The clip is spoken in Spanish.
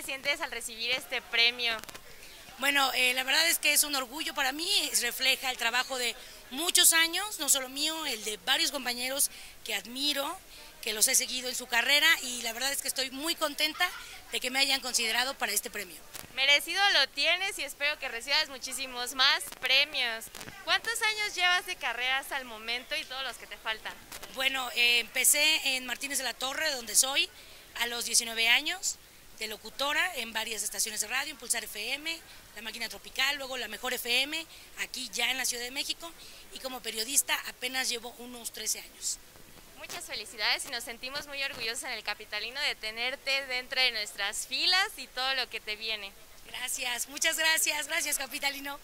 te sientes al recibir este premio? Bueno, eh, la verdad es que es un orgullo para mí, refleja el trabajo de muchos años, no solo mío, el de varios compañeros que admiro, que los he seguido en su carrera y la verdad es que estoy muy contenta de que me hayan considerado para este premio. Merecido lo tienes y espero que recibas muchísimos más premios. ¿Cuántos años llevas de carrera hasta el momento y todos los que te faltan? Bueno, eh, empecé en Martínez de la Torre, donde soy, a los 19 años, de locutora en varias estaciones de radio, Impulsar FM, La Máquina Tropical, luego La Mejor FM, aquí ya en la Ciudad de México, y como periodista apenas llevo unos 13 años. Muchas felicidades y nos sentimos muy orgullosos en el Capitalino de tenerte dentro de nuestras filas y todo lo que te viene. Gracias, muchas gracias, gracias Capitalino.